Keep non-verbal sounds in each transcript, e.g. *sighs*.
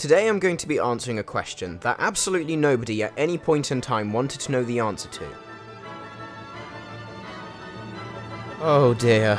Today I'm going to be answering a question that absolutely nobody at any point in time wanted to know the answer to. Oh dear.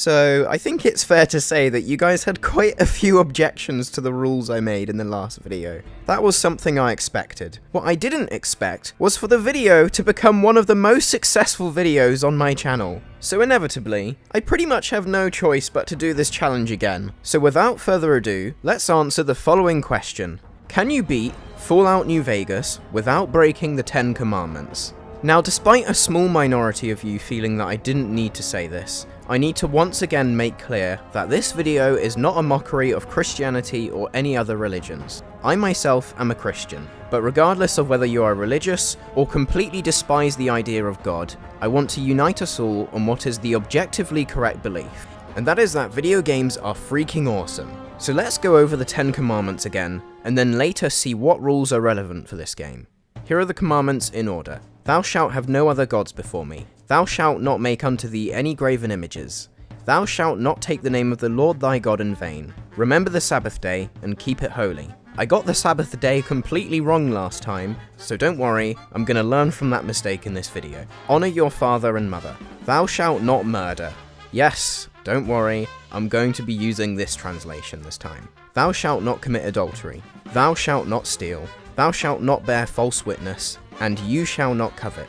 So, I think it's fair to say that you guys had quite a few objections to the rules I made in the last video. That was something I expected. What I didn't expect was for the video to become one of the most successful videos on my channel. So inevitably, I pretty much have no choice but to do this challenge again. So without further ado, let's answer the following question. Can you beat Fallout New Vegas without breaking the Ten Commandments? Now, despite a small minority of you feeling that I didn't need to say this, I need to once again make clear that this video is not a mockery of Christianity or any other religions. I myself am a Christian, but regardless of whether you are religious or completely despise the idea of God, I want to unite us all on what is the objectively correct belief, and that is that video games are freaking awesome. So let's go over the 10 commandments again, and then later see what rules are relevant for this game. Here are the commandments in order. Thou shalt have no other gods before me. Thou shalt not make unto thee any graven images. Thou shalt not take the name of the Lord thy God in vain. Remember the Sabbath day, and keep it holy. I got the Sabbath day completely wrong last time, so don't worry, I'm going to learn from that mistake in this video. Honour your father and mother. Thou shalt not murder. Yes, don't worry, I'm going to be using this translation this time. Thou shalt not commit adultery. Thou shalt not steal. Thou shalt not bear false witness and you shall not covet.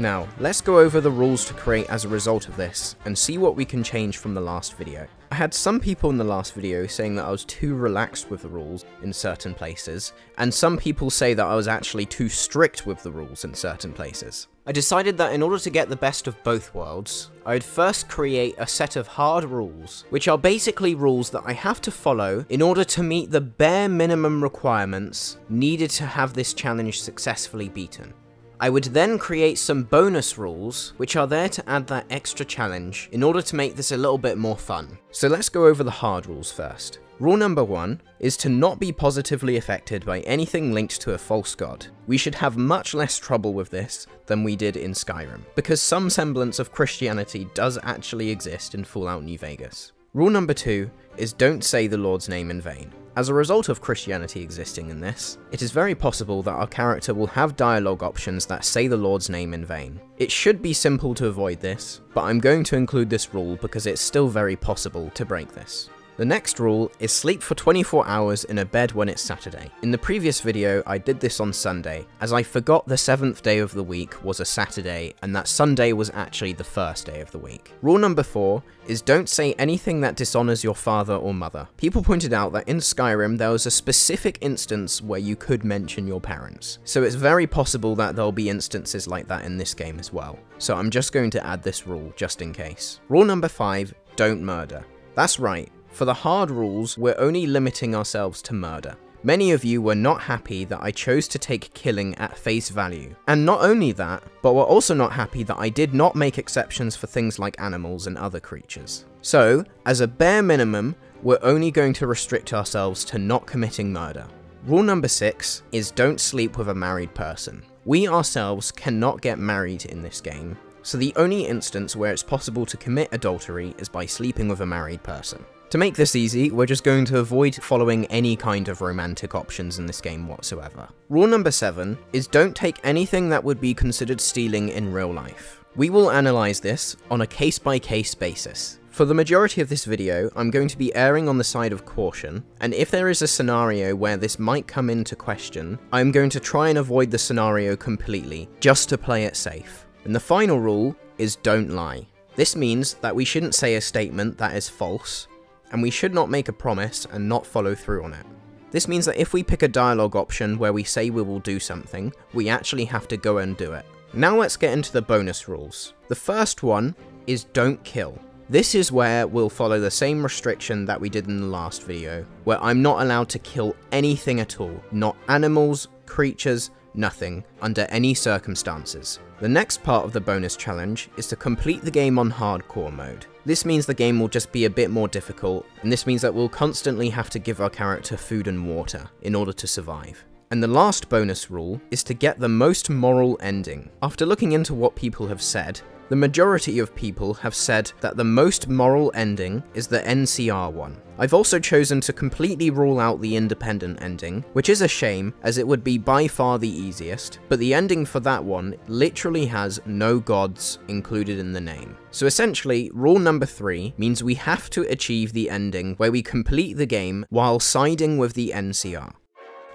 Now, let's go over the rules to create as a result of this, and see what we can change from the last video. I had some people in the last video saying that I was too relaxed with the rules in certain places, and some people say that I was actually too strict with the rules in certain places. I decided that in order to get the best of both worlds, I'd first create a set of hard rules, which are basically rules that I have to follow in order to meet the bare minimum requirements needed to have this challenge successfully beaten. I would then create some bonus rules, which are there to add that extra challenge in order to make this a little bit more fun. So let's go over the hard rules first. Rule number one is to not be positively affected by anything linked to a false god. We should have much less trouble with this than we did in Skyrim, because some semblance of Christianity does actually exist in Fallout New Vegas. Rule number two is don't say the Lord's name in vain. As a result of Christianity existing in this, it is very possible that our character will have dialogue options that say the Lord's name in vain. It should be simple to avoid this, but I'm going to include this rule because it's still very possible to break this. The next rule is sleep for 24 hours in a bed when it's Saturday. In the previous video, I did this on Sunday, as I forgot the 7th day of the week was a Saturday, and that Sunday was actually the first day of the week. Rule number 4 is don't say anything that dishonours your father or mother. People pointed out that in Skyrim there was a specific instance where you could mention your parents, so it's very possible that there'll be instances like that in this game as well. So I'm just going to add this rule just in case. Rule number 5, don't murder. That's right, for the hard rules, we're only limiting ourselves to murder. Many of you were not happy that I chose to take killing at face value. And not only that, but were also not happy that I did not make exceptions for things like animals and other creatures. So, as a bare minimum, we're only going to restrict ourselves to not committing murder. Rule number 6 is don't sleep with a married person. We ourselves cannot get married in this game, so the only instance where it's possible to commit adultery is by sleeping with a married person. To make this easy, we're just going to avoid following any kind of romantic options in this game whatsoever. Rule number 7 is don't take anything that would be considered stealing in real life. We will analyse this on a case-by-case -case basis. For the majority of this video, I'm going to be erring on the side of caution, and if there is a scenario where this might come into question, I'm going to try and avoid the scenario completely, just to play it safe. And the final rule is don't lie. This means that we shouldn't say a statement that is false, and we should not make a promise and not follow through on it. This means that if we pick a dialogue option where we say we will do something, we actually have to go and do it. Now let's get into the bonus rules. The first one is don't kill. This is where we'll follow the same restriction that we did in the last video, where I'm not allowed to kill anything at all, not animals, creatures, nothing, under any circumstances. The next part of the bonus challenge is to complete the game on hardcore mode. This means the game will just be a bit more difficult, and this means that we'll constantly have to give our character food and water in order to survive. And the last bonus rule is to get the most moral ending. After looking into what people have said, the majority of people have said that the most moral ending is the NCR one. I've also chosen to completely rule out the independent ending, which is a shame as it would be by far the easiest, but the ending for that one literally has no gods included in the name. So essentially, rule number 3 means we have to achieve the ending where we complete the game while siding with the NCR.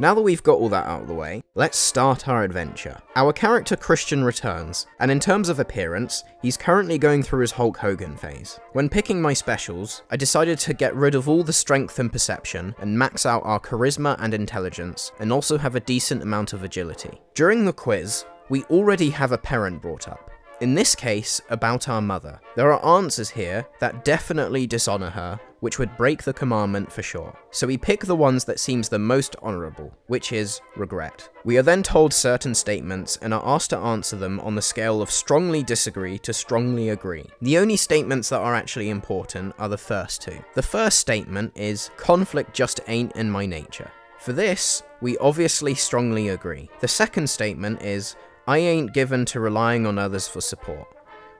Now that we've got all that out of the way, let's start our adventure. Our character Christian returns, and in terms of appearance, he's currently going through his Hulk Hogan phase. When picking my specials, I decided to get rid of all the strength and perception, and max out our charisma and intelligence, and also have a decent amount of agility. During the quiz, we already have a parent brought up, in this case, about our mother. There are answers here that definitely dishonour her, which would break the commandment for sure. So we pick the ones that seems the most honourable, which is regret. We are then told certain statements and are asked to answer them on the scale of strongly disagree to strongly agree. The only statements that are actually important are the first two. The first statement is, conflict just ain't in my nature. For this, we obviously strongly agree. The second statement is, I ain't given to relying on others for support.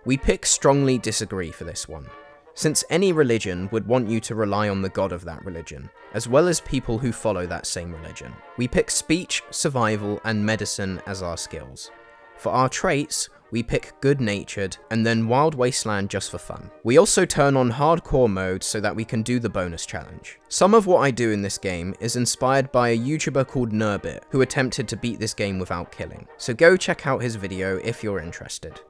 We pick strongly disagree for this one, since any religion would want you to rely on the god of that religion, as well as people who follow that same religion. We pick speech, survival, and medicine as our skills. For our traits, we pick good natured, and then wild wasteland just for fun. We also turn on hardcore mode so that we can do the bonus challenge. Some of what I do in this game is inspired by a YouTuber called Nurbit, who attempted to beat this game without killing, so go check out his video if you're interested.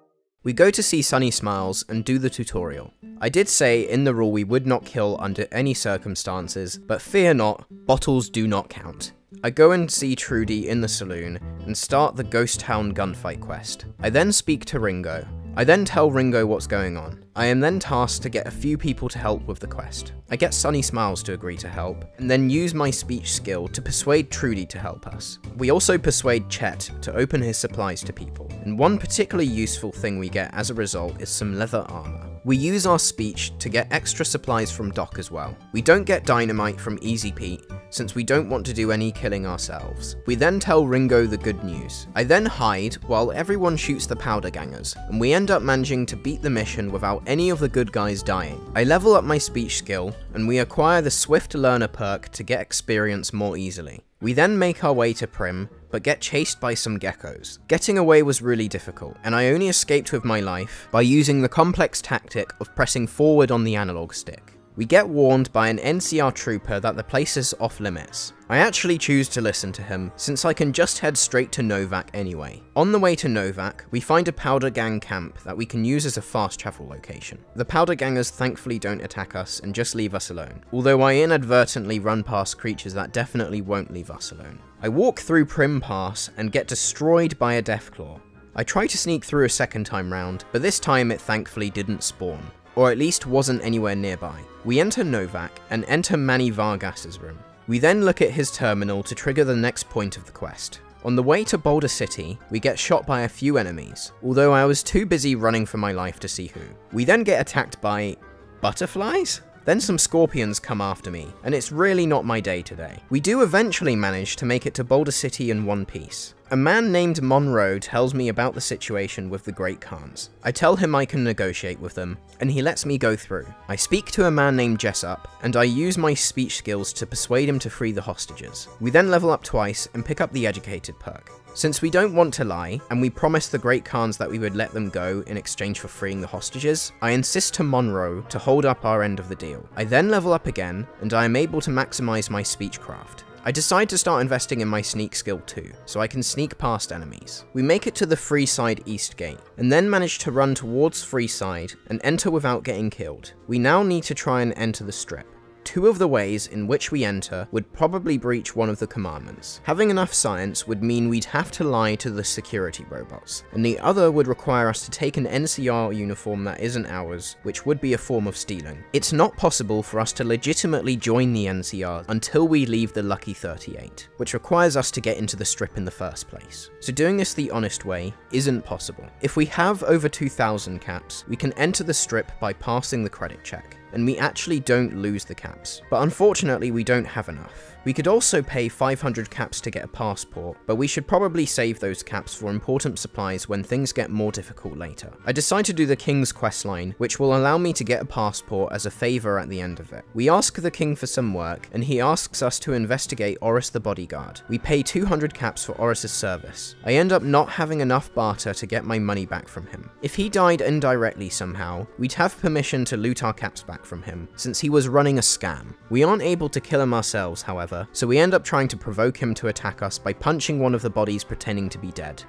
We go to see Sunny Smiles and do the tutorial. I did say in the rule we would not kill under any circumstances, but fear not, bottles do not count. I go and see Trudy in the saloon and start the Ghost Town gunfight quest. I then speak to Ringo. I then tell Ringo what's going on. I am then tasked to get a few people to help with the quest. I get Sunny Smiles to agree to help, and then use my speech skill to persuade Trudy to help us. We also persuade Chet to open his supplies to people, and one particularly useful thing we get as a result is some leather armor. We use our speech to get extra supplies from Doc as well. We don't get dynamite from Easy Pete, since we don't want to do any killing ourselves. We then tell Ringo the good news. I then hide while everyone shoots the powder gangers, and we end up managing to beat the mission without any of the good guys dying. I level up my speech skill, and we acquire the Swift Learner perk to get experience more easily. We then make our way to Primm, but get chased by some geckos. Getting away was really difficult, and I only escaped with my life by using the complex tactic of pressing forward on the analog stick. We get warned by an NCR trooper that the place is off limits. I actually choose to listen to him, since I can just head straight to Novac anyway. On the way to Novac, we find a Powder Gang camp that we can use as a fast travel location. The Powder Gangers thankfully don't attack us and just leave us alone, although I inadvertently run past creatures that definitely won't leave us alone. I walk through Primm Pass and get destroyed by a Deathclaw. I try to sneak through a second time round, but this time it thankfully didn't spawn or at least wasn't anywhere nearby. We enter Novac and enter Manny Vargas's room. We then look at his terminal to trigger the next point of the quest. On the way to Boulder City, we get shot by a few enemies, although I was too busy running for my life to see who. We then get attacked by... butterflies? Then some scorpions come after me, and it's really not my day today. We do eventually manage to make it to Boulder City in one piece. A man named Monroe tells me about the situation with the Great Khans. I tell him I can negotiate with them, and he lets me go through. I speak to a man named Jessup, and I use my speech skills to persuade him to free the hostages. We then level up twice and pick up the Educated perk. Since we don't want to lie, and we promised the Great Khans that we would let them go in exchange for freeing the hostages, I insist to Monroe to hold up our end of the deal. I then level up again, and I am able to maximize my speechcraft. I decide to start investing in my sneak skill too, so I can sneak past enemies. We make it to the Freeside East Gate, and then manage to run towards Freeside and enter without getting killed. We now need to try and enter the strip. Two of the ways in which we enter would probably breach one of the commandments. Having enough science would mean we'd have to lie to the security robots, and the other would require us to take an NCR uniform that isn't ours, which would be a form of stealing. It's not possible for us to legitimately join the NCR until we leave the Lucky 38, which requires us to get into the strip in the first place. So doing this the honest way isn't possible. If we have over 2,000 caps, we can enter the strip by passing the credit check and we actually don't lose the caps. But unfortunately, we don't have enough. We could also pay 500 caps to get a passport, but we should probably save those caps for important supplies when things get more difficult later. I decide to do the King's questline, which will allow me to get a passport as a favour at the end of it. We ask the King for some work, and he asks us to investigate Orris the bodyguard. We pay 200 caps for Orris's service. I end up not having enough barter to get my money back from him. If he died indirectly somehow, we'd have permission to loot our caps back from him, since he was running a scam. We aren't able to kill him ourselves, however, so we end up trying to provoke him to attack us by punching one of the bodies pretending to be dead.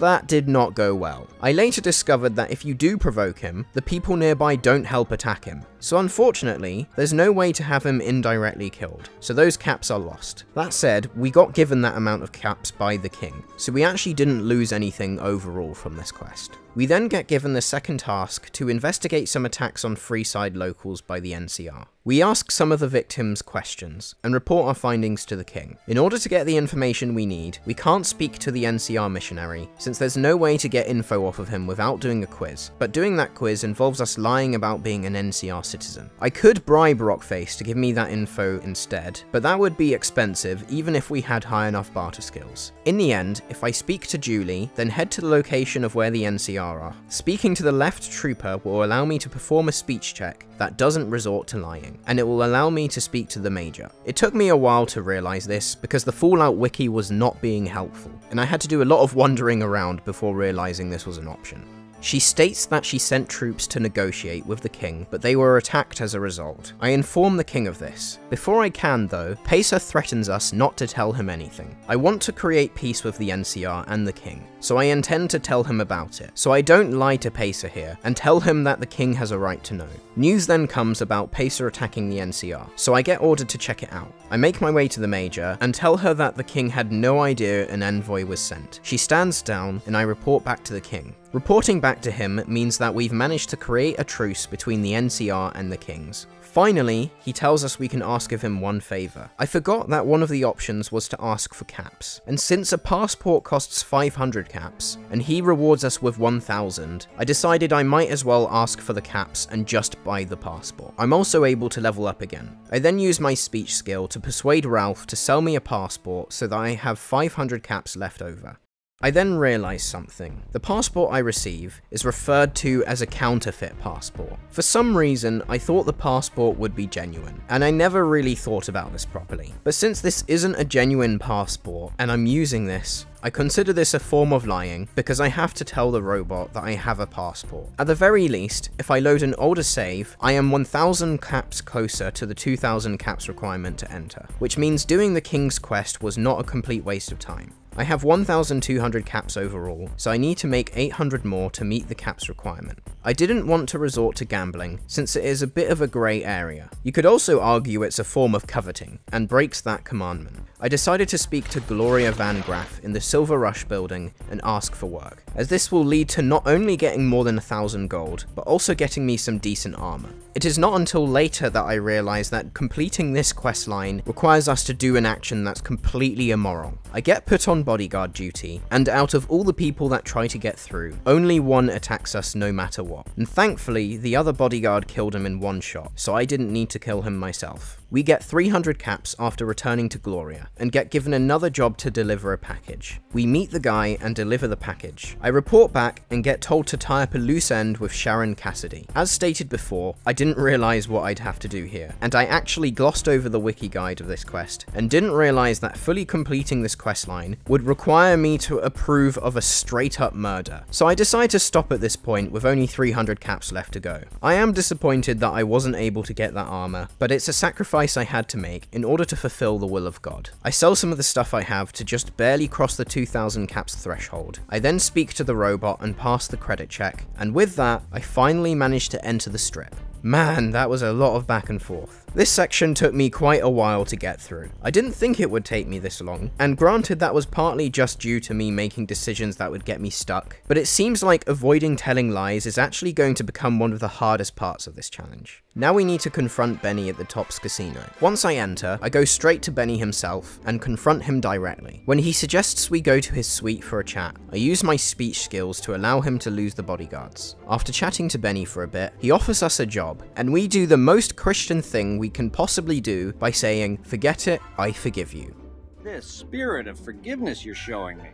That did not go well. I later discovered that if you do provoke him, the people nearby don't help attack him. So unfortunately, there's no way to have him indirectly killed, so those caps are lost. That said, we got given that amount of caps by the king, so we actually didn't lose anything overall from this quest. We then get given the second task to investigate some attacks on Freeside locals by the NCR. We ask some of the victims questions and report our findings to the king. In order to get the information we need, we can't speak to the NCR missionary, since there's no way to get info off of him without doing a quiz, but doing that quiz involves us lying about being an NCR citizen. I could bribe Rotface to give me that info instead, but that would be expensive even if we had high enough barter skills. In the end, if I speak to Julie, then head to the location of where the NCR are. Speaking to the left trooper will allow me to perform a speech check that doesn't resort to lying, and it will allow me to speak to the Major. It took me a while to realise this, because the Fallout wiki was not being helpful, and I had to do a lot of wandering around before realising this was an option. She states that she sent troops to negotiate with the king, but they were attacked as a result. I inform the king of this. Before I can though, Pacer threatens us not to tell him anything. I want to create peace with the NCR and the king, so I intend to tell him about it. So I don't lie to Pacer here, and tell him that the king has a right to know. News then comes about Pacer attacking the NCR, so I get ordered to check it out. I make my way to the major, and tell her that the king had no idea an envoy was sent. She stands down, and I report back to the king. Reporting back to him means that we've managed to create a truce between the NCR and the Kings. Finally, he tells us we can ask of him one favour. I forgot that one of the options was to ask for caps, and since a passport costs 500 caps, and he rewards us with 1000, I decided I might as well ask for the caps and just buy the passport. I'm also able to level up again. I then use my speech skill to persuade Ralph to sell me a passport so that I have 500 caps left over. I then realise something. The passport I receive is referred to as a counterfeit passport. For some reason, I thought the passport would be genuine, and I never really thought about this properly. But since this isn't a genuine passport, and I'm using this, I consider this a form of lying because I have to tell the robot that I have a passport. At the very least, if I load an older save, I am 1000 caps closer to the 2000 caps requirement to enter, which means doing the King's Quest was not a complete waste of time. I have 1200 caps overall, so I need to make 800 more to meet the caps requirement. I didn't want to resort to gambling, since it is a bit of a grey area. You could also argue it's a form of coveting, and breaks that commandment. I decided to speak to Gloria Van Graff in the Silver Rush building and ask for work, as this will lead to not only getting more than a thousand gold, but also getting me some decent armor. It is not until later that I realise that completing this quest line requires us to do an action that's completely immoral. I get put on bodyguard duty, and out of all the people that try to get through, only one attacks us no matter what. And thankfully, the other bodyguard killed him in one shot, so I didn't need to kill him myself. We get 300 caps after returning to Gloria, and get given another job to deliver a package. We meet the guy and deliver the package. I report back and get told to tie up a loose end with Sharon Cassidy. As stated before, I didn't realise what I'd have to do here, and I actually glossed over the wiki guide of this quest, and didn't realise that fully completing this quest line would require me to approve of a straight up murder. So I decide to stop at this point with only 300 caps left to go. I am disappointed that I wasn't able to get that armor, but it's a sacrifice sacrifice I had to make in order to fulfill the will of God. I sell some of the stuff I have to just barely cross the 2000 caps threshold. I then speak to the robot and pass the credit check, and with that, I finally manage to enter the strip. Man, that was a lot of back and forth. This section took me quite a while to get through. I didn't think it would take me this long, and granted that was partly just due to me making decisions that would get me stuck, but it seems like avoiding telling lies is actually going to become one of the hardest parts of this challenge. Now we need to confront Benny at the Tops Casino. Once I enter, I go straight to Benny himself and confront him directly. When he suggests we go to his suite for a chat, I use my speech skills to allow him to lose the bodyguards. After chatting to Benny for a bit, he offers us a job, and we do the most Christian thing we can possibly do by saying, forget it, I forgive you. This spirit of forgiveness you're showing me.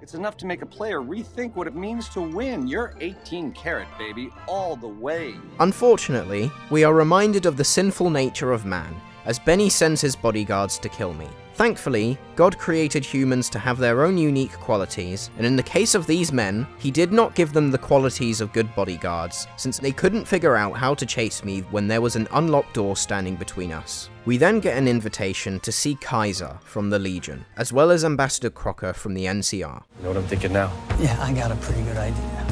It's enough to make a player rethink what it means to win. You're 18 karat, baby, all the way. Unfortunately, we are reminded of the sinful nature of man, as Benny sends his bodyguards to kill me. Thankfully, God created humans to have their own unique qualities, and in the case of these men, he did not give them the qualities of good bodyguards, since they couldn't figure out how to chase me when there was an unlocked door standing between us. We then get an invitation to see Caesar from the Legion, as well as Ambassador Crocker from the NCR. You know what I'm thinking now? Yeah, I got a pretty good idea.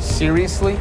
Seriously?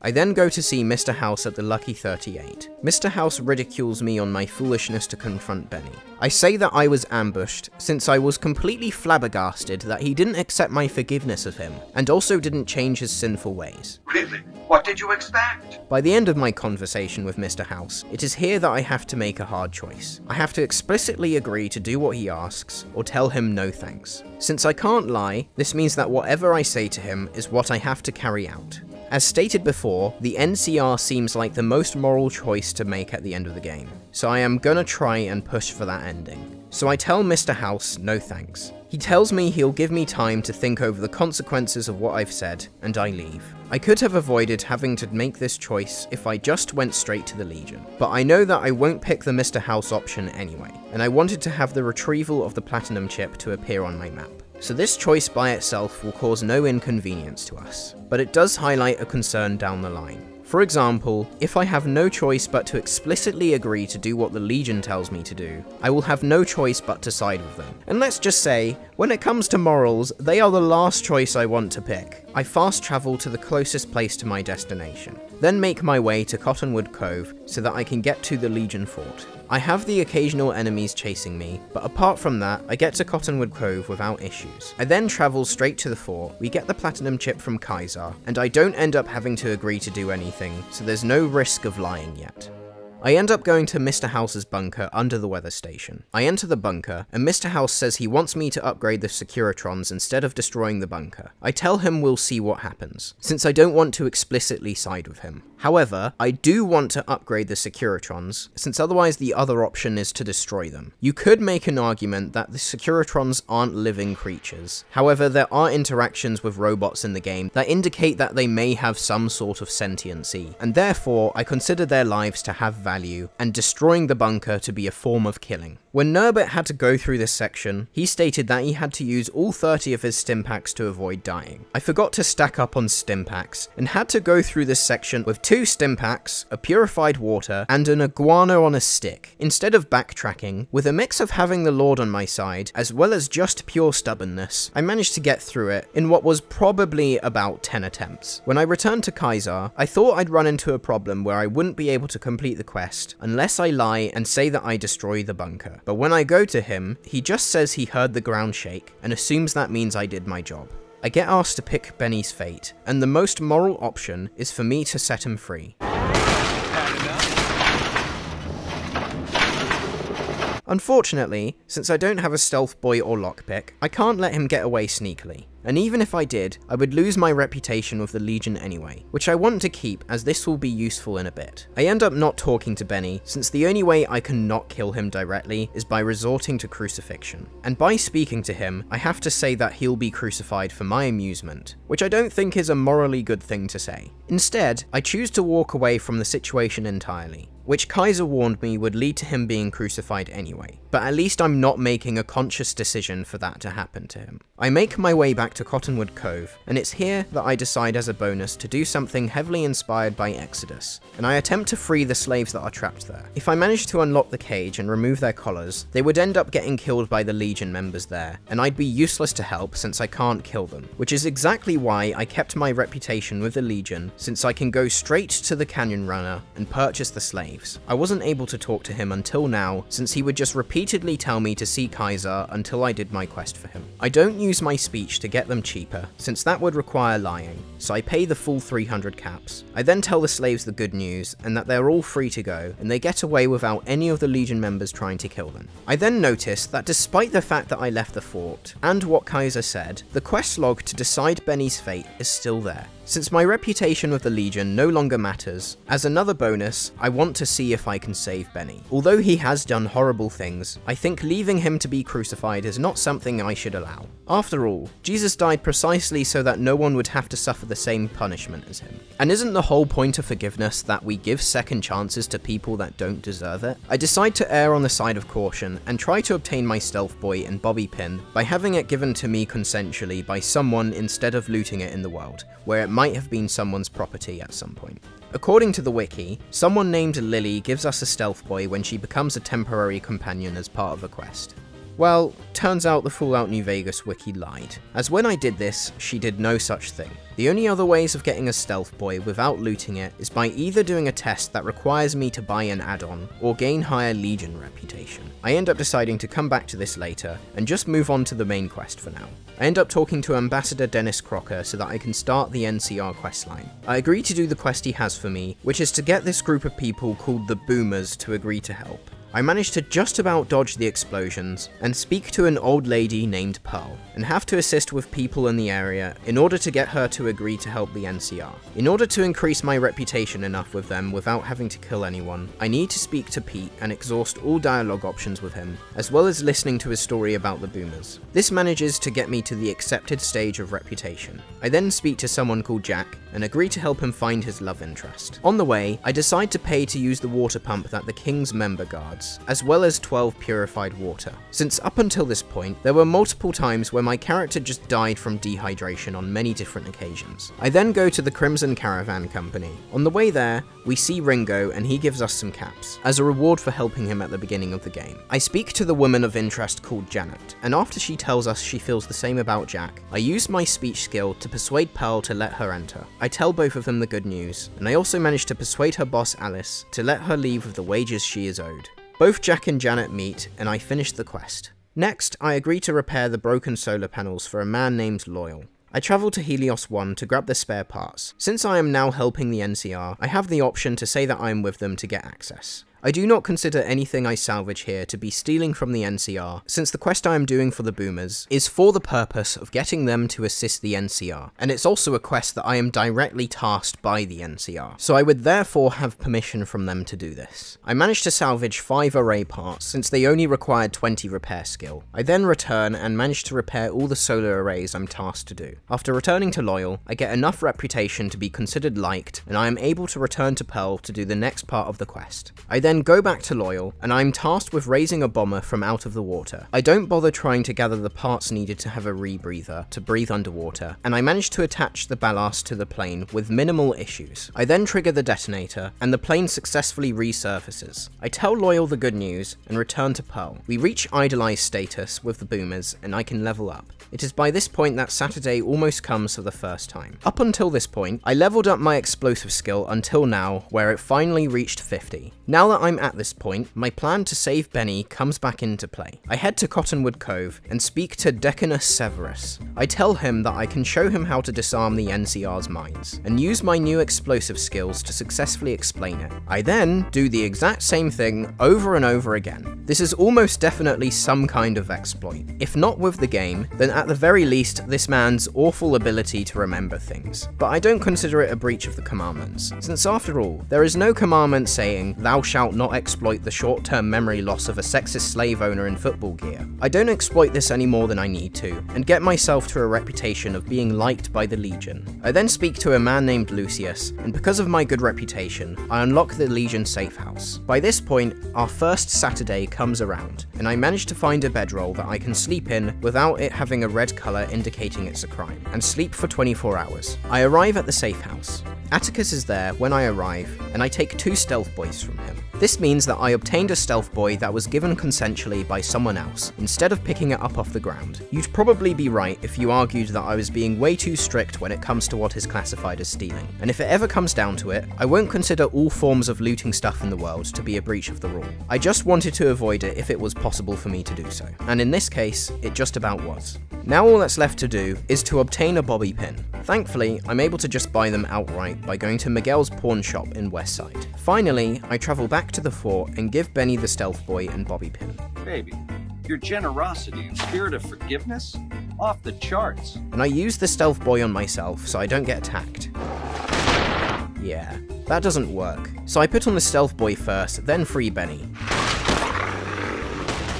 I then go to see Mr. House at the Lucky 38. Mr. House ridicules me on my foolishness to confront Benny. I say that I was ambushed, since I was completely flabbergasted that he didn't accept my forgiveness of him, and also didn't change his sinful ways. Really? What did you expect? By the end of my conversation with Mr. House, it is here that I have to make a hard choice. I have to explicitly agree to do what he asks, or tell him no thanks. Since I can't lie, this means that whatever I say to him is what I have to carry out. As stated before, the NCR seems like the most moral choice to make at the end of the game, so I am gonna try and push for that ending. So I tell Mr. House no thanks. He tells me he'll give me time to think over the consequences of what I've said, and I leave. I could have avoided having to make this choice if I just went straight to the Legion, but I know that I won't pick the Mr. House option anyway, and I wanted to have the retrieval of the Platinum chip to appear on my map. So this choice by itself will cause no inconvenience to us, but it does highlight a concern down the line. For example, if I have no choice but to explicitly agree to do what the Legion tells me to do, I will have no choice but to side with them. And let's just say, when it comes to morals, they are the last choice I want to pick. I fast travel to the closest place to my destination, then make my way to Cottonwood Cove so that I can get to the Legion Fort. I have the occasional enemies chasing me, but apart from that, I get to Cottonwood Cove without issues. I then travel straight to the fort, we get the platinum chip from Caesar, and I don't end up having to agree to do anything, so there's no risk of lying yet. I end up going to Mr. House's bunker under the weather station. I enter the bunker, and Mr. House says he wants me to upgrade the Securitrons instead of destroying the bunker. I tell him we'll see what happens, since I don't want to explicitly side with him. However, I do want to upgrade the Securitrons, since otherwise the other option is to destroy them. You could make an argument that the Securitrons aren't living creatures. However, there are interactions with robots in the game that indicate that they may have some sort of sentiency, and therefore I consider their lives to have value, and destroying the bunker to be a form of killing. When Nurbit had to go through this section, he stated that he had to use all 30 of his stimpaks to avoid dying. I forgot to stack up on stimpaks, and had to go through this section with two stimpaks, a purified water, and an iguana on a stick, instead of backtracking. With a mix of having the Lord on my side, as well as just pure stubbornness, I managed to get through it in what was probably about 10 attempts. When I returned to Caesar, I thought I'd run into a problem where I wouldn't be able to complete the quest unless I lie and say that I destroy the bunker. But when I go to him, he just says he heard the ground shake and assumes that means I did my job. I get asked to pick Benny's fate, and the most moral option is for me to set him free. Unfortunately, since I don't have a stealth boy or lockpick, I can't let him get away sneakily. And even if I did, I would lose my reputation with the Legion anyway, which I want to keep as this will be useful in a bit. I end up not talking to Benny, since the only way I can not kill him directly is by resorting to crucifixion. And by speaking to him, I have to say that he'll be crucified for my amusement, which I don't think is a morally good thing to say. Instead, I choose to walk away from the situation entirely which Caesar warned me would lead to him being crucified anyway, but at least I'm not making a conscious decision for that to happen to him. I make my way back back to Cottonwood Cove, and it's here that I decide as a bonus to do something heavily inspired by Exodus, and I attempt to free the slaves that are trapped there. If I manage to unlock the cage and remove their collars, they would end up getting killed by the Legion members there, and I'd be useless to help since I can't kill them, which is exactly why I kept my reputation with the Legion, since I can go straight to the Canyon Runner and purchase the slaves. I wasn't able to talk to him until now, since he would just repeatedly tell me to see Caesar until I did my quest for him. I don't use my speech to get them cheaper, since that would require lying, so I pay the full 300 caps. I then tell the slaves the good news, and that they're all free to go, and they get away without any of the Legion members trying to kill them. I then notice that despite the fact that I left the fort, and what Caesar said, the quest log to decide Benny's fate is still there. Since my reputation with the Legion no longer matters, as another bonus, I want to see if I can save Benny. Although he has done horrible things, I think leaving him to be crucified is not something I should allow. After all, Jesus died precisely so that no one would have to suffer the same punishment as him. And isn't the whole point of forgiveness that we give second chances to people that don't deserve it? I decide to err on the side of caution and try to obtain my stealth boy and bobby pin by having it given to me consensually by someone instead of looting it in the world, where it might have been someone's property at some point. According to the wiki, someone named Lily gives us a stealth boy when she becomes a temporary companion as part of a quest. Well, turns out the Fallout New Vegas wiki lied, as when I did this, she did no such thing. The only other ways of getting a stealth boy without looting it is by either doing a test that requires me to buy an add-on, or gain higher Legion reputation. I end up deciding to come back to this later, and just move on to the main quest for now. I end up talking to Ambassador Dennis Crocker so that I can start the NCR questline. I agree to do the quest he has for me, which is to get this group of people called the Boomers to agree to help. I manage to just about dodge the explosions and speak to an old lady named Pearl, and have to assist with people in the area in order to get her to agree to help the NCR. In order to increase my reputation enough with them without having to kill anyone, I need to speak to Pete and exhaust all dialogue options with him, as well as listening to his story about the boomers. This manages to get me to the accepted stage of reputation. I then speak to someone called Jack and agree to help him find his love interest. On the way, I decide to pay to use the water pump that the King's member guards, as well as 12 purified water. Since up until this point, there were multiple times where my character just died from dehydration on many different occasions. I then go to the Crimson Caravan Company. On the way there, we see Ringo and he gives us some caps, as a reward for helping him at the beginning of the game. I speak to the woman of interest called Janet, and after she tells us she feels the same about Jack, I use my speech skill to persuade Pearl to let her enter. I tell both of them the good news, and I also manage to persuade her boss Alice to let her leave with the wages she is owed. Both Jack and Janet meet, and I finish the quest. Next, I agree to repair the broken solar panels for a man named Loyal. I travel to Helios 1 to grab the spare parts. Since I am now helping the NCR, I have the option to say that I am with them to get access. I do not consider anything I salvage here to be stealing from the NCR, since the quest I am doing for the Boomers is for the purpose of getting them to assist the NCR, and it's also a quest that I am directly tasked by the NCR, so I would therefore have permission from them to do this. I managed to salvage 5 array parts, since they only required 20 repair skill. I then return and manage to repair all the solar arrays I'm tasked to do. After returning to Loyal, I get enough reputation to be considered liked, and I am able to return to Pearl to do the next part of the quest. I then go back to Loyal, and I'm tasked with raising a bomber from out of the water. I don't bother trying to gather the parts needed to have a rebreather to breathe underwater, and I manage to attach the ballast to the plane with minimal issues. I then trigger the detonator, and the plane successfully resurfaces. I tell Loyal the good news, and return to Pearl. We reach idolized status with the boomers, and I can level up. It is by this point that Saturday almost comes for the first time. Up until this point, I leveled up my explosive skill until now, where it finally reached 50. Now that I'm at this point, my plan to save Benny comes back into play. I head to Cottonwood Cove and speak to Decanus Severus. I tell him that I can show him how to disarm the NCR's mines, and use my new explosive skills to successfully explain it. I then do the exact same thing over and over again. This is almost definitely some kind of exploit. If not with the game, then at the very least this man's awful ability to remember things. But I don't consider it a breach of the commandments, since after all, there is no commandment saying, thou shalt out not exploit the short-term memory loss of a sexist slave owner in football gear. I don't exploit this any more than I need to, and get myself to a reputation of being liked by the Legion. I then speak to a man named Lucius, and because of my good reputation, I unlock the Legion safe house. By this point, our first Saturday comes around, and I manage to find a bedroll that I can sleep in without it having a red colour indicating it's a crime, and sleep for 24 hours. I arrive at the safe house. Atticus is there when I arrive, and I take two stealth boys from him. This means that I obtained a stealth boy that was given consensually by someone else, instead of picking it up off the ground. You'd probably be right if you argued that I was being way too strict when it comes to what is classified as stealing. And if it ever comes down to it, I won't consider all forms of looting stuff in the world to be a breach of the rule. I just wanted to avoid it if it was possible for me to do so. And in this case, it just about was. Now all that's left to do is to obtain a bobby pin. Thankfully, I'm able to just buy them outright by going to Miguel's pawn shop in Westside. Finally, I travel back to the fort and give Benny the stealth boy and bobby pin. Baby, your generosity and spirit of forgiveness? Off the charts. And I use the stealth boy on myself so I don't get attacked. Yeah, that doesn't work. So I put on the stealth boy first, then free Benny.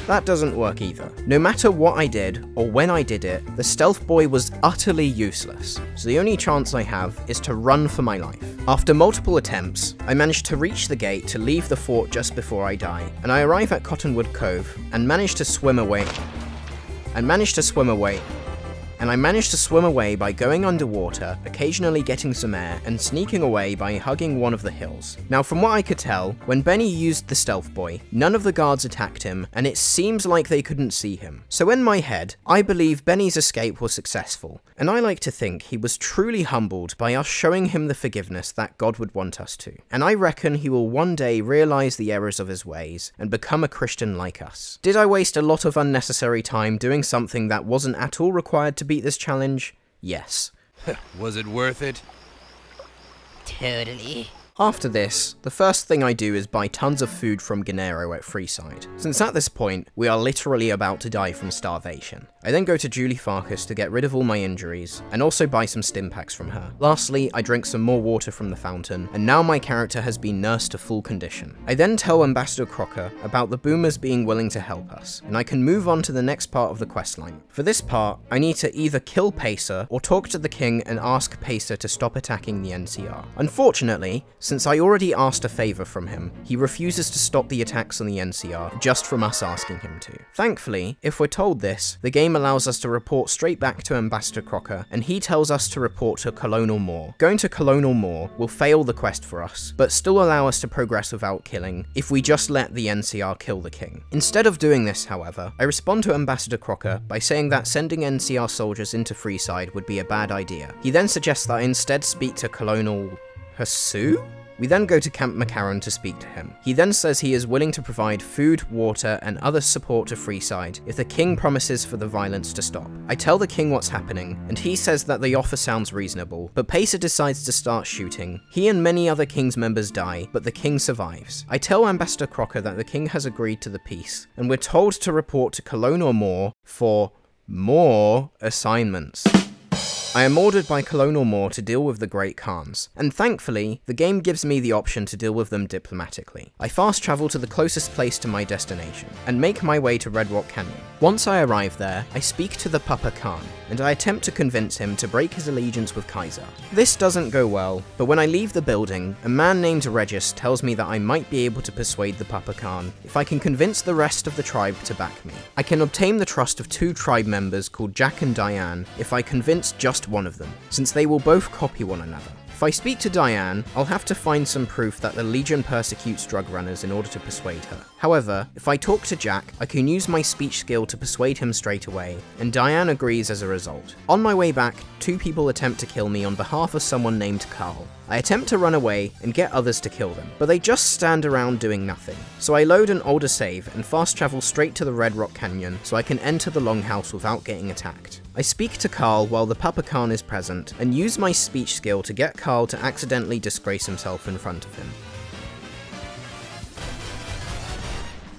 That doesn't work either. No matter what I did, or when I did it, the stealth boy was utterly useless, so the only chance I have is to run for my life. After multiple attempts, I manage to reach the gate to leave the fort just before I die, and I arrive at Cottonwood Cove, and manage to swim away, and manage to swim away, and I managed to swim away by going underwater, occasionally getting some air, and sneaking away by hugging one of the hills. Now from what I could tell, when Benny used the stealth boy, none of the guards attacked him, and it seems like they couldn't see him. So in my head, I believe Benny's escape was successful, and I like to think he was truly humbled by us showing him the forgiveness that God would want us to. And I reckon he will one day realize the errors of his ways, and become a Christian like us. Did I waste a lot of unnecessary time doing something that wasn't at all required to beat this challenge? Yes. *laughs* Was it worth it? Totally. After this, the first thing I do is buy tons of food from Gennaro at Freeside, since at this point, we are literally about to die from starvation. I then go to Julie Farkas to get rid of all my injuries, and also buy some stim packs from her. Lastly, I drink some more water from the fountain, and now my character has been nursed to full condition. I then tell Ambassador Crocker about the boomers being willing to help us, and I can move on to the next part of the questline. For this part, I need to either kill Pacer, or talk to the king and ask Pacer to stop attacking the NCR. Unfortunately, since I already asked a favour from him, he refuses to stop the attacks on the NCR just from us asking him to. Thankfully, if we're told this, the game allows us to report straight back to Ambassador Crocker, and he tells us to report to Colonel Moore. Going to Colonel Moore will fail the quest for us, but still allow us to progress without killing, if we just let the NCR kill the king. Instead of doing this, however, I respond to Ambassador Crocker by saying that sending NCR soldiers into Freeside would be a bad idea. He then suggests that I instead speak to Colonel... Hasu? We then go to Camp McCarran to speak to him. He then says he is willing to provide food, water, and other support to Freeside if the king promises for the violence to stop. I tell the king what's happening, and he says that the offer sounds reasonable, but Pacer decides to start shooting. He and many other king's members die, but the king survives. I tell Ambassador Crocker that the king has agreed to the peace, and we're told to report to Colonel Moore for more assignments. I am ordered by Colonel Moore to deal with the Great Khans, and thankfully, the game gives me the option to deal with them diplomatically. I fast travel to the closest place to my destination, and make my way to Red Rock Canyon. Once I arrive there, I speak to the Papa Khan, and I attempt to convince him to break his allegiance with Caesar. This doesn't go well, but when I leave the building, a man named Regis tells me that I might be able to persuade the Papa Khan if I can convince the rest of the tribe to back me. I can obtain the trust of two tribe members called Jack and Diane if I convince just one of them, since they will both copy one another. If I speak to Diane, I'll have to find some proof that the Legion persecutes drug runners in order to persuade her. However, if I talk to Jack, I can use my speech skill to persuade him straight away, and Diane agrees as a result. On my way back, two people attempt to kill me on behalf of someone named Carl. I attempt to run away and get others to kill them, but they just stand around doing nothing. So I load an older save and fast travel straight to the Red Rock Canyon so I can enter the Longhouse without getting attacked. I speak to Carl while the Papa Khan is present, and use my speech skill to get Carl to accidentally disgrace himself in front of him.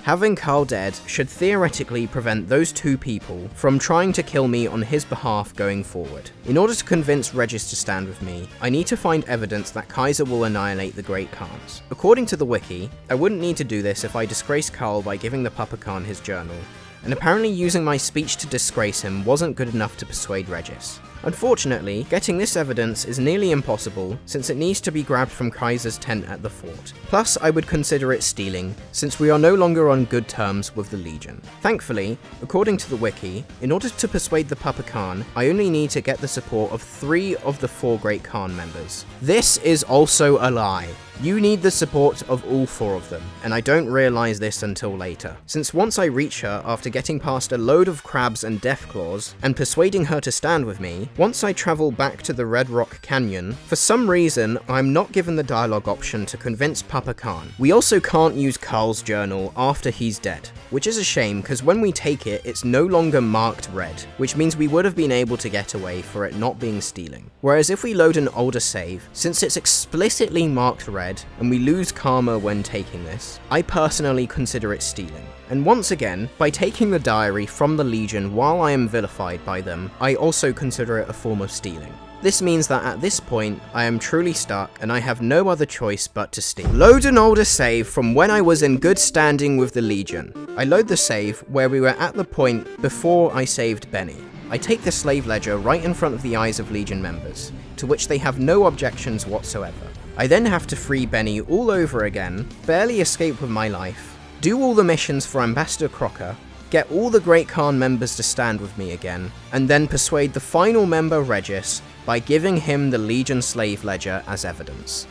Having Carl dead should theoretically prevent those two people from trying to kill me on his behalf going forward. In order to convince Regis to stand with me, I need to find evidence that Caesar will annihilate the Great Khans. According to the wiki, I wouldn't need to do this if I disgrace Carl by giving the Papa Khan his journal, and apparently using my speech to disgrace him wasn't good enough to persuade Regis. Unfortunately, getting this evidence is nearly impossible since it needs to be grabbed from Caesar's tent at the fort. Plus, I would consider it stealing, since we are no longer on good terms with the Legion. Thankfully, according to the wiki, in order to persuade the Papa Khan, I only need to get the support of three of the four Great Khan members. This is also a lie. You need the support of all four of them, and I don't realise this until later, since once I reach her after getting past a load of crabs and deathclaws, and persuading her to stand with me, once I travel back to the Red Rock Canyon, for some reason I'm not given the dialogue option to convince Papa Khan. We also can't use Carl's journal after he's dead, which is a shame because when we take it, it's no longer marked red, which means we would have been able to get away for it not being stealing. Whereas if we load an older save, since it's explicitly marked red, and we lose karma when taking this, I personally consider it stealing. And once again, by taking the diary from the Legion while I am vilified by them, I also consider it a form of stealing. This means that at this point, I am truly stuck and I have no other choice but to steal. Load an older save from when I was in good standing with the Legion. I load the save where we were at the point before I saved Benny. I take the slave ledger right in front of the eyes of Legion members, to which they have no objections whatsoever. I then have to free Benny all over again, barely escape with my life, do all the missions for Ambassador Crocker, get all the Great Khan members to stand with me again, and then persuade the final member Regis by giving him the Legion slave ledger as evidence.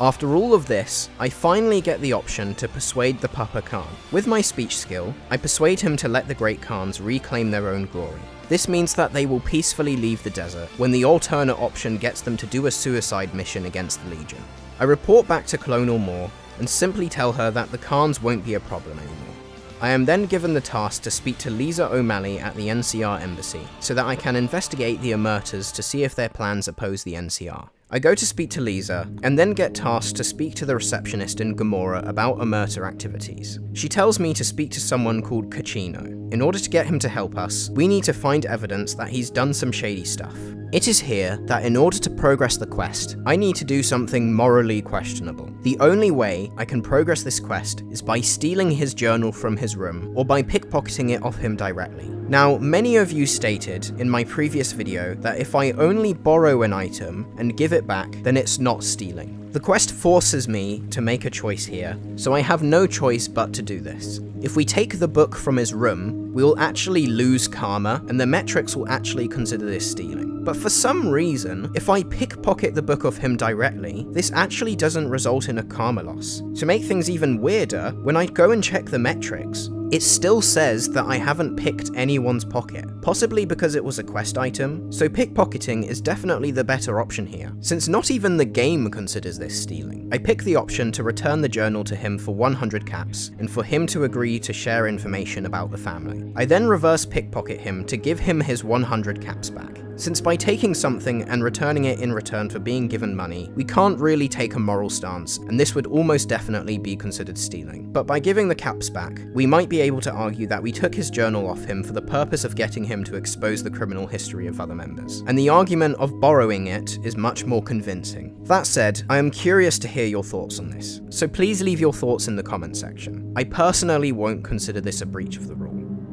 After all of this, I finally get the option to persuade the Papa Khan. With my speech skill, I persuade him to let the Great Khans reclaim their own glory. This means that they will peacefully leave the desert when the alternate option gets them to do a suicide mission against the Legion. I report back to Colonel Moore and simply tell her that the Khans won't be a problem anymore. I am then given the task to speak to Lisa O'Malley at the NCR embassy, so that I can investigate the Omertas to see if their plans oppose the NCR. I go to speak to Lisa, and then get tasked to speak to the receptionist in Gomorrah about Omerta activities. She tells me to speak to someone called Cachino. In order to get him to help us, we need to find evidence that he's done some shady stuff. It is here that in order to progress the quest, I need to do something morally questionable. The only way I can progress this quest is by stealing his journal from his room, or by pickpocketing it off him directly. Now, many of you stated in my previous video that if I only borrow an item and give it back, then it's not stealing. The quest forces me to make a choice here, so I have no choice but to do this. If we take the book from his room, we will actually lose karma, and the metrics will actually consider this stealing. But for some reason, if I pickpocket the book of him directly, this actually doesn't result in a karma loss. To make things even weirder, when I go and check the metrics, it still says that I haven't picked anyone's pocket, possibly because it was a quest item, so pickpocketing is definitely the better option here, since not even the game considers this stealing. I pick the option to return the journal to him for 100 caps, and for him to agree to share information about the family. I then reverse pickpocket him to give him his 100 caps back. Since by taking something and returning it in return for being given money, we can't really take a moral stance, and this would almost definitely be considered stealing. But by giving the caps back, we might be able to argue that we took his journal off him for the purpose of getting him to expose the criminal history of other members. And the argument of borrowing it is much more convincing. That said, I am curious to hear your thoughts on this, so please leave your thoughts in the comment section. I personally won't consider this a breach of the rule.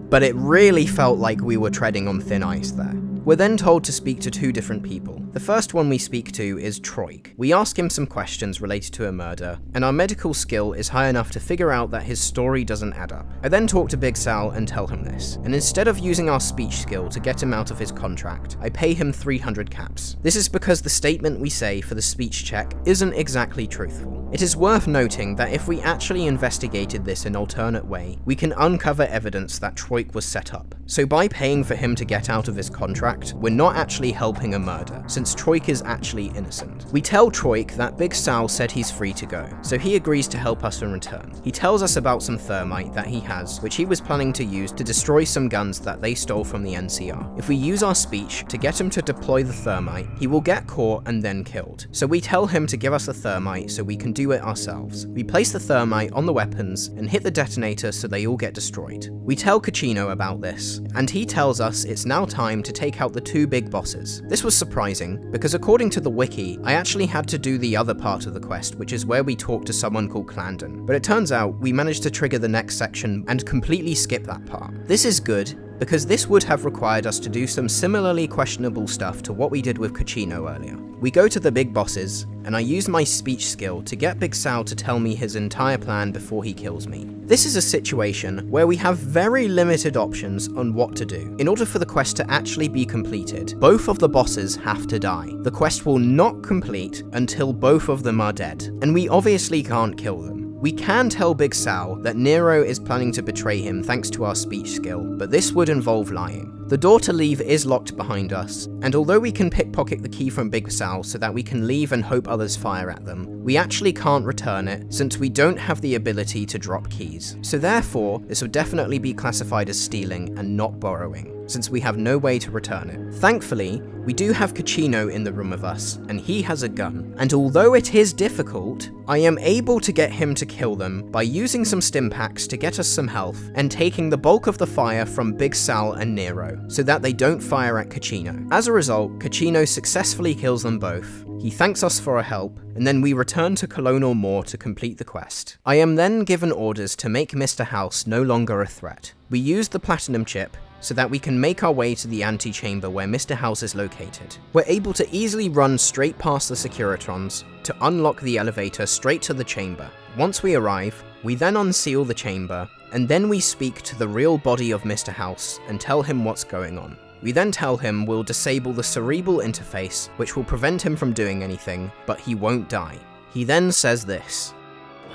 But it really felt like we were treading on thin ice there. We're then told to speak to two different people. The first one we speak to is Troike. We ask him some questions related to a murder, and our medical skill is high enough to figure out that his story doesn't add up. I then talk to Big Sal and tell him this, and instead of using our speech skill to get him out of his contract, I pay him 300 caps. This is because the statement we say for the speech check isn't exactly truthful. It is worth noting that if we actually investigated this in alternate way, we can uncover evidence that Troike was set up. So by paying for him to get out of his contract, we're not actually helping a murder, since Troike is actually innocent. We tell Troike that Big Sal said he's free to go, so he agrees to help us in return. He tells us about some thermite that he has, which he was planning to use to destroy some guns that they stole from the NCR. If we use our speech to get him to deploy the thermite, he will get caught and then killed. So we tell him to give us the thermite so we can do it ourselves. We place the thermite on the weapons and hit the detonator so they all get destroyed. We tell Cachino about this, and he tells us it's now time to take out the two big bosses. This was surprising, because according to the wiki, I actually had to do the other part of the quest, which is where we talk to someone called Clanden. But it turns out we managed to trigger the next section and completely skip that part. This is good, because this would have required us to do some similarly questionable stuff to what we did with Cachino earlier. We go to the big bosses, and I use my speech skill to get Big Sal to tell me his entire plan before he kills me. This is a situation where we have very limited options on what to do. In order for the quest to actually be completed, both of the bosses have to die. The quest will not complete until both of them are dead, and we obviously can't kill them. We can tell Big Sal that Nero is planning to betray him thanks to our speech skill, but this would involve lying. The door to leave is locked behind us, and although we can pickpocket the key from Big Sal so that we can leave and hope others fire at them, we actually can't return it since we don't have the ability to drop keys. So therefore, this would definitely be classified as stealing and not borrowing since we have no way to return it. Thankfully, we do have Cachino in the room with us, and he has a gun. And although it is difficult, I am able to get him to kill them by using some stim packs to get us some health, and taking the bulk of the fire from Big Sal and Nero, so that they don't fire at Cachino. As a result, Cachino successfully kills them both, he thanks us for our help, and then we return to Colonel Moore to complete the quest. I am then given orders to make Mr. House no longer a threat. We use the platinum chip so that we can make our way to the antechamber where Mr. House is located. We're able to easily run straight past the Securitrons to unlock the elevator straight to the chamber. Once we arrive, we then unseal the chamber, and then we speak to the real body of Mr. House and tell him what's going on. We then tell him we'll disable the cerebral interface, which will prevent him from doing anything, but he won't die. He then says this.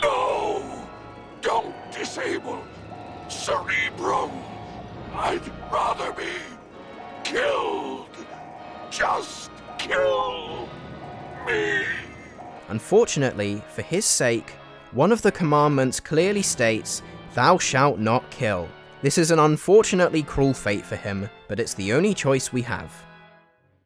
No! Don't disable Cerebrum! I'd rather be killed. Just kill me. Unfortunately, for his sake, one of the commandments clearly states, Thou shalt not kill. This is an unfortunately cruel fate for him, but it's the only choice we have.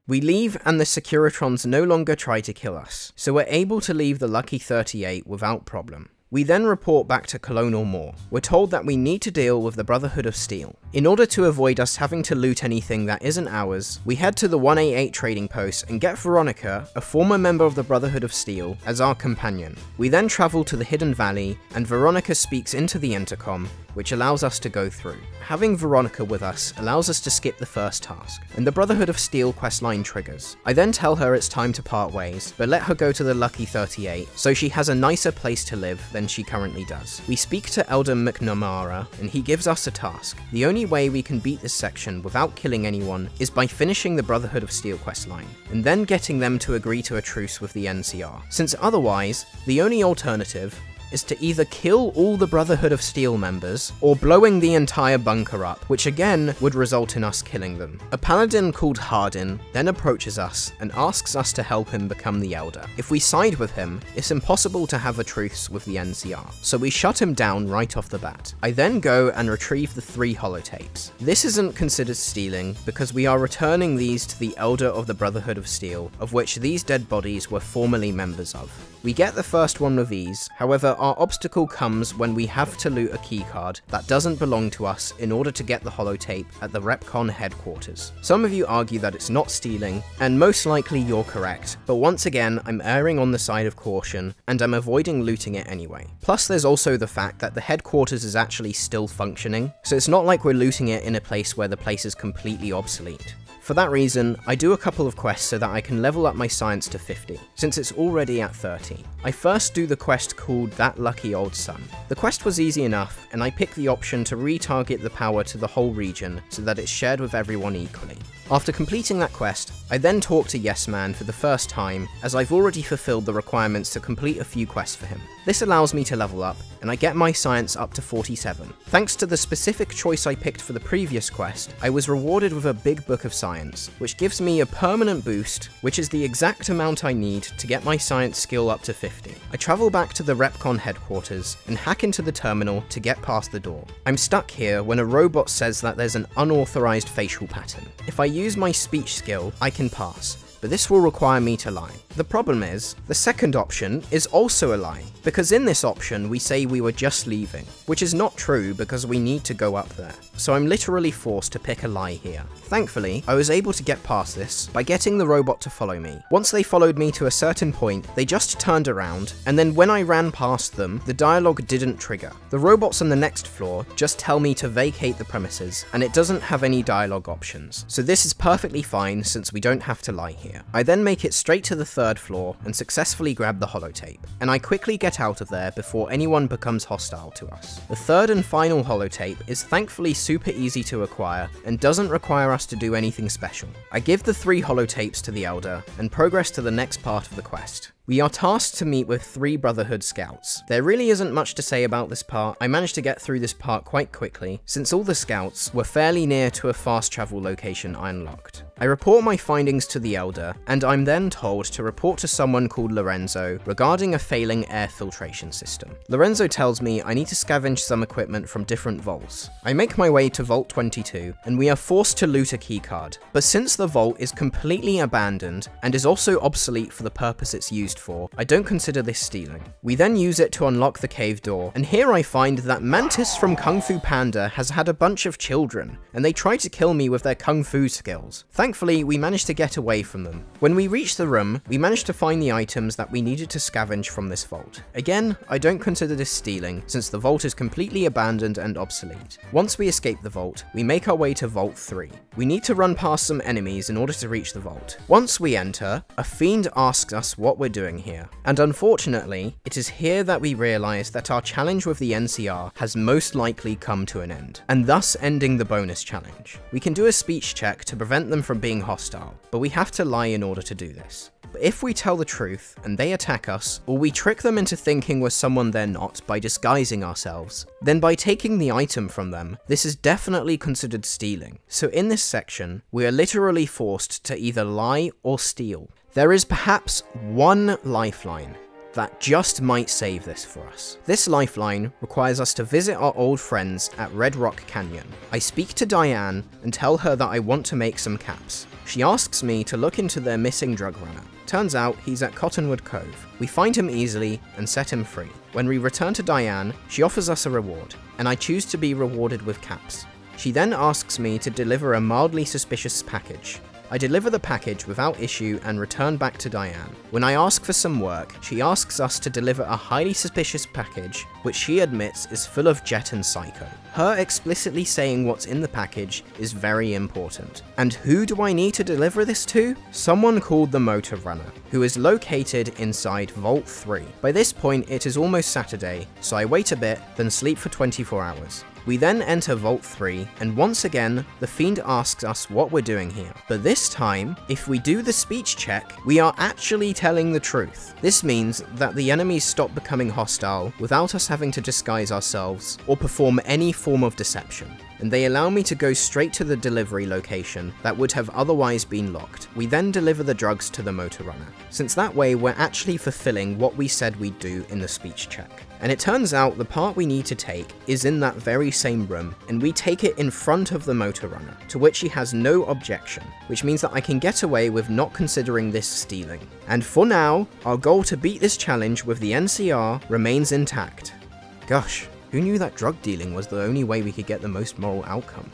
We leave and the Securitrons no longer try to kill us, so we're able to leave the Lucky 38 without problem. We then report back to Colonel Moore. We're told that we need to deal with the Brotherhood of Steel. In order to avoid us having to loot anything that isn't ours, we head to the 188 trading post and get Veronica, a former member of the Brotherhood of Steel, as our companion. We then travel to the Hidden Valley, and Veronica speaks into the intercom, which allows us to go through. Having Veronica with us allows us to skip the first task, and the Brotherhood of Steel questline triggers. I then tell her it's time to part ways, but let her go to the Lucky 38, so she has a nicer place to live than she currently does. We speak to Elder McNamara, and he gives us a task. The only way we can beat this section without killing anyone is by finishing the Brotherhood of Steel questline, and then getting them to agree to a truce with the NCR. Since otherwise, the only alternative is to either kill all the Brotherhood of Steel members, or blowing the entire bunker up, which again would result in us killing them. A paladin called Hardin then approaches us and asks us to help him become the Elder. If we side with him, it's impossible to have a truce with the NCR, so we shut him down right off the bat. I then go and retrieve the three holotapes. This isn't considered stealing, because we are returning these to the Elder of the Brotherhood of Steel, of which these dead bodies were formerly members of. We get the first one with ease, however our obstacle comes when we have to loot a keycard that doesn't belong to us in order to get the holotape at the REPCONN headquarters. Some of you argue that it's not stealing, and most likely you're correct, but once again I'm erring on the side of caution, and I'm avoiding looting it anyway. Plus there's also the fact that the headquarters is actually still functioning, so it's not like we're looting it in a place where the place is completely obsolete. For that reason, I do a couple of quests so that I can level up my science to 50, since it's already at 30. I first do the quest called That Lucky Old Sun. The quest was easy enough, and I pick the option to retarget the power to the whole region so that it's shared with everyone equally. After completing that quest, I then talk to Yes Man for the first time, as I've already fulfilled the requirements to complete a few quests for him. This allows me to level up, and I get my science up to 47. Thanks to the specific choice I picked for the previous quest, I was rewarded with a big book of science, which gives me a permanent boost, which is the exact amount I need to get my science skill up to 50. I travel back to the REPCONN headquarters, and hack into the terminal to get past the door. I'm stuck here when a robot says that there's an unauthorized facial pattern. If I use my speech skill, I can pass, but this will require me to lie. The problem is, the second option is also a lie, because in this option we say we were just leaving, which is not true because we need to go up there. So I'm literally forced to pick a lie here. Thankfully, I was able to get past this by getting the robot to follow me. Once they followed me to a certain point, they just turned around, and then when I ran past them, the dialogue didn't trigger. The robots on the next floor just tell me to vacate the premises, and it doesn't have any dialogue options. So this is perfectly fine since we don't have to lie here. I then make it straight to the third floor and successfully grab the holotape, and I quickly get out of there before anyone becomes hostile to us. The third and final holotape is thankfully super easy to acquire and doesn't require us to do anything special. I give the three holotapes to the Elder and progress to the next part of the quest. We are tasked to meet with three Brotherhood scouts. There really isn't much to say about this part, I managed to get through this part quite quickly, since all the scouts were fairly near to a fast travel location I unlocked. I report my findings to the Elder, and I'm then told to report to someone called Lorenzo regarding a failing air filtration system. Lorenzo tells me I need to scavenge some equipment from different vaults. I make my way to Vault 22, and we are forced to loot a keycard, but since the vault is completely abandoned and is also obsolete for the purpose it's used for, I don't consider this stealing. We then use it to unlock the cave door, and here I find that Mantis from Kung Fu Panda has had a bunch of children, and they try to kill me with their Kung Fu skills. Thankfully, we managed to get away from them. When we reached the room, we managed to find the items that we needed to scavenge from this vault. Again, I don't consider this stealing, since the vault is completely abandoned and obsolete. Once we escape the vault, we make our way to Vault 3. We need to run past some enemies in order to reach the vault. Once we enter, a fiend asks us what we're doing here, and unfortunately, it is here that we realise that our challenge with the NCR has most likely come to an end, and thus ending the bonus challenge. We can do a speech check to prevent them from being hostile, but we have to lie in order to do this. But if we tell the truth and they attack us, or we trick them into thinking we're someone they're not by disguising ourselves, then by taking the item from them, this is definitely considered stealing. So in this section, we are literally forced to either lie or steal. There is perhaps one lifeline that just might save this for us. This lifeline requires us to visit our old friends at Red Rock Canyon. I speak to Diane and tell her that I want to make some caps. She asks me to look into their missing drug runner. Turns out he's at Cottonwood Cove. We find him easily and set him free. When we return to Diane, she offers us a reward, and I choose to be rewarded with caps. She then asks me to deliver a mildly suspicious package. I deliver the package without issue and return back to Diane. When I ask for some work, she asks us to deliver a highly suspicious package, which she admits is full of Jet and Psycho. Her explicitly saying what's in the package is very important. And who do I need to deliver this to? Someone called the Motor Runner, who is located inside Vault 3. By this point, it is almost Saturday, so I wait a bit, then sleep for 24 hours. We then enter Vault 3, and once again, the Fiend asks us what we're doing here. But this time, if we do the speech check, we are actually telling the truth. This means that the enemies stop becoming hostile without us having to disguise ourselves or perform any form of deception and they allow me to go straight to the delivery location that would have otherwise been locked. We then deliver the drugs to the motor runner, since that way we're actually fulfilling what we said we'd do in the speech check. And it turns out the part we need to take is in that very same room, and we take it in front of the motor runner, to which he has no objection, which means that I can get away with not considering this stealing. And for now, our goal to beat this challenge with the NCR remains intact. Gosh, who knew that drug dealing was the only way we could get the most moral outcome?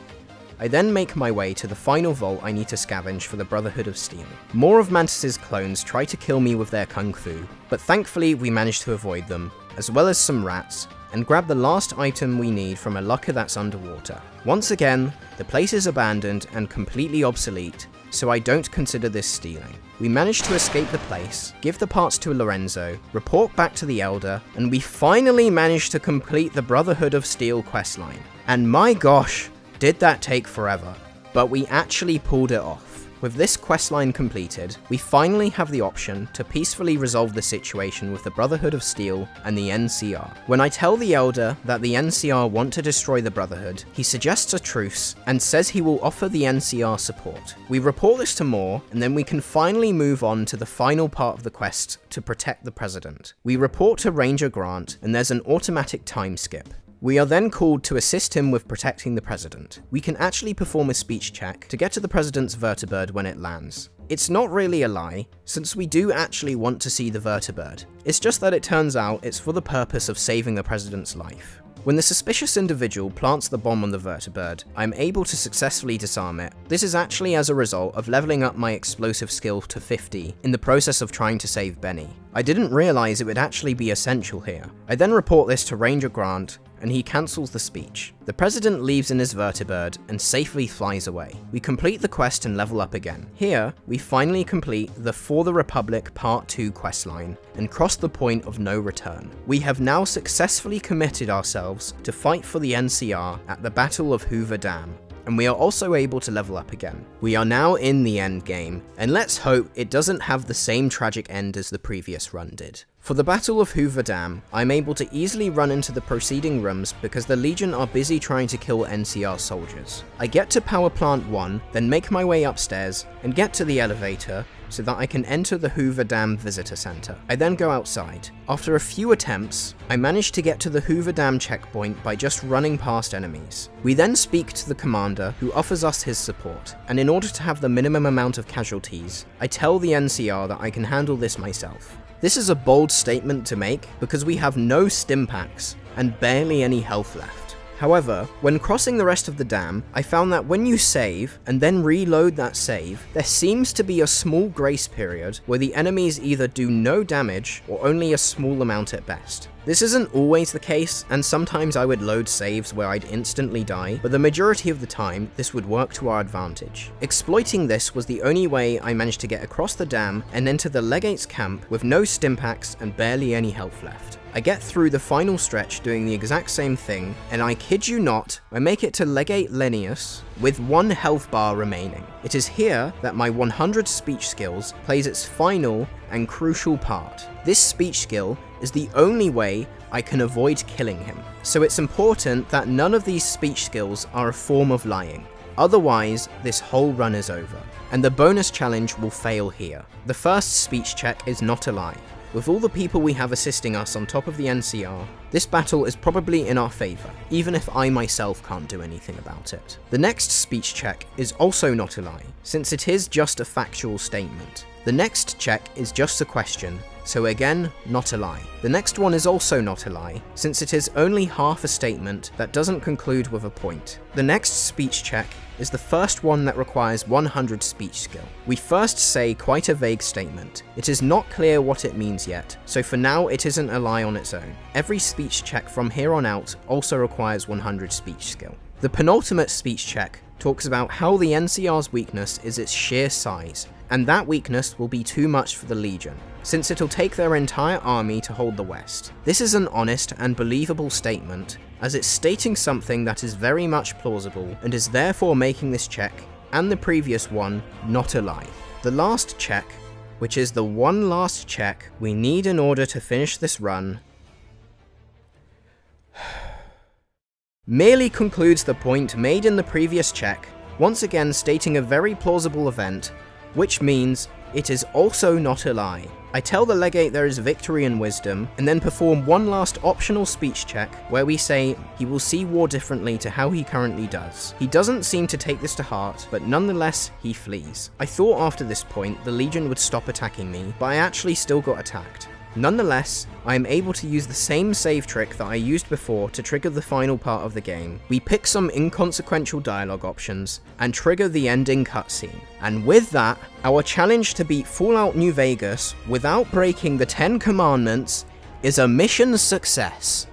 I then make my way to the final vault I need to scavenge for the Brotherhood of Steel. More of Mantis's clones try to kill me with their kung fu, but thankfully we manage to avoid them, as well as some rats, and grab the last item we need from a locker that's underwater. Once again, the place is abandoned and completely obsolete, so I don't consider this stealing. We manage to escape the place, give the parts to Lorenzo, report back to the Elder, and we finally manage to complete the Brotherhood of Steel questline. And my gosh, did that take forever. But we actually pulled it off. With this questline completed, we finally have the option to peacefully resolve the situation with the Brotherhood of Steel and the NCR. When I tell the Elder that the NCR want to destroy the Brotherhood, he suggests a truce and says he will offer the NCR support. We report this to Moore, and then we can finally move on to the final part of the quest to protect the President. We report to Ranger Grant, and there's an automatic time skip. We are then called to assist him with protecting the president. We can actually perform a speech check to get to the president's vertibird when it lands. It's not really a lie, since we do actually want to see the vertibird. It's just that it turns out it's for the purpose of saving the president's life. When the suspicious individual plants the bomb on the vertibird, I'm able to successfully disarm it. This is actually as a result of leveling up my explosive skill to 50 in the process of trying to save Benny. I didn't realise it would actually be essential here. I then report this to Ranger Grant, and he cancels the speech. The president leaves in his vertibird and safely flies away. We complete the quest and level up again. Here, we finally complete the For the Republic Part 2 questline and cross the point of no return. We have now successfully committed ourselves to fight for the NCR at the Battle of Hoover Dam, and we are also able to level up again. We are now in the end game, and let's hope it doesn't have the same tragic end as the previous run did. For the Battle of Hoover Dam, I'm able to easily run into the proceeding rooms because the Legion are busy trying to kill NCR soldiers. I get to Power Plant 1, then make my way upstairs, and get to the elevator, so that I can enter the Hoover Dam Visitor Center. I then go outside. After a few attempts, I manage to get to the Hoover Dam checkpoint by just running past enemies. We then speak to the commander who offers us his support, and in order to have the minimum amount of casualties, I tell the NCR that I can handle this myself. This is a bold statement to make because we have no stim packs and barely any health left. However, when crossing the rest of the dam, I found that when you save and then reload that save, there seems to be a small grace period where the enemies either do no damage or only a small amount at best. This isn't always the case, and sometimes I would load saves where I'd instantly die, but the majority of the time, this would work to our advantage. Exploiting this was the only way I managed to get across the dam and enter the Legate's camp with no stimpaks and barely any health left. I get through the final stretch doing the exact same thing, and I kid you not, I make it to Legate Lanius with one health bar remaining. It is here that my 100 speech skills plays its final and crucial part. This speech skill is the only way I can avoid killing him, so it's important that none of these speech skills are a form of lying. Otherwise, this whole run is over, and the bonus challenge will fail here. The first speech check is not a lie. With all the people we have assisting us on top of the NCR, this battle is probably in our favour, even if I myself can't do anything about it. The next speech check is also not a lie, since it is just a factual statement. The next check is just a question, so again, not a lie. The next one is also not a lie, since it is only half a statement that doesn't conclude with a point. The next speech check is the first one that requires 100 speech skill. We first say quite a vague statement. It is not clear what it means yet, so for now it isn't a lie on its own. Every speech check from here on out also requires 100 speech skill. The penultimate speech check talks about how the NCR's weakness is its sheer size, and that weakness will be too much for the Legion, since it'll take their entire army to hold the West. This is an honest and believable statement, as it's stating something that is very much plausible, and is therefore making this check, and the previous one, not a lie. The last check, which is the one last check we need in order to finish this run, *sighs* merely concludes the point made in the previous check, once again stating a very plausible event which means it is also not a lie. I tell the legate there is victory and wisdom, and then perform one last optional speech check where we say he will see war differently to how he currently does. He doesn't seem to take this to heart, but nonetheless, he flees. I thought after this point the Legion would stop attacking me, but I actually still got attacked. Nonetheless, I am able to use the same save trick that I used before to trigger the final part of the game. We pick some inconsequential dialogue options and trigger the ending cutscene. And with that, our challenge to beat Fallout New Vegas without breaking the 10 commandments is a mission success.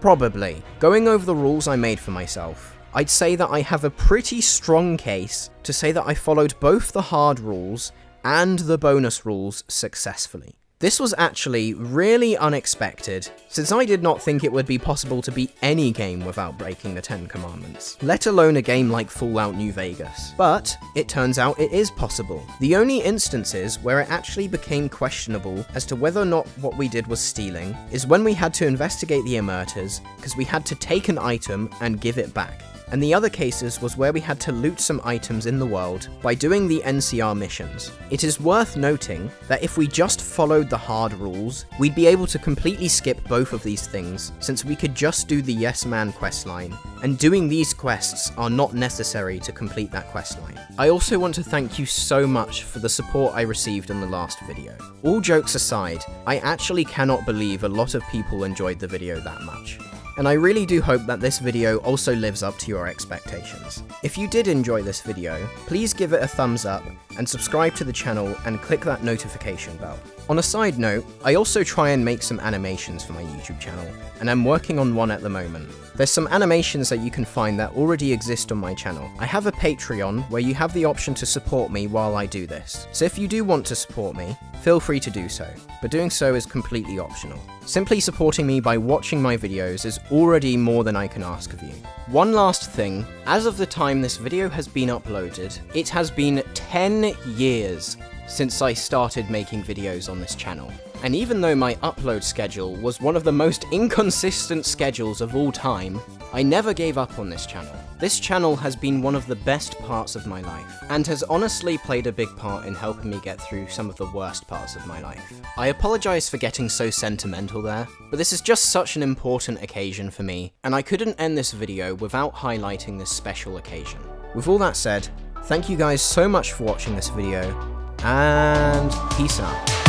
Probably. Going over the rules I made for myself, I'd say that I have a pretty strong case to say that I followed both the hard rules and the bonus rules successfully. This was actually really unexpected, since I did not think it would be possible to beat any game without breaking the Ten Commandments, let alone a game like Fallout New Vegas. But, it turns out it is possible. The only instances where it actually became questionable as to whether or not what we did was stealing is when we had to investigate the Omertas, because we had to take an item and give it back and the other cases was where we had to loot some items in the world by doing the NCR missions. It is worth noting that if we just followed the hard rules, we'd be able to completely skip both of these things, since we could just do the Yes Man questline, and doing these quests are not necessary to complete that questline. I also want to thank you so much for the support I received in the last video. All jokes aside, I actually cannot believe a lot of people enjoyed the video that much and I really do hope that this video also lives up to your expectations. If you did enjoy this video, please give it a thumbs up and subscribe to the channel and click that notification bell. On a side note, I also try and make some animations for my YouTube channel, and I'm working on one at the moment. There's some animations that you can find that already exist on my channel. I have a Patreon where you have the option to support me while I do this, so if you do want to support me, feel free to do so, but doing so is completely optional. Simply supporting me by watching my videos is already more than I can ask of you. One last thing, as of the time this video has been uploaded, it has been 10 years since I started making videos on this channel. And even though my upload schedule was one of the most inconsistent schedules of all time, I never gave up on this channel. This channel has been one of the best parts of my life, and has honestly played a big part in helping me get through some of the worst parts of my life. I apologise for getting so sentimental there, but this is just such an important occasion for me, and I couldn't end this video without highlighting this special occasion. With all that said, thank you guys so much for watching this video, and peace out.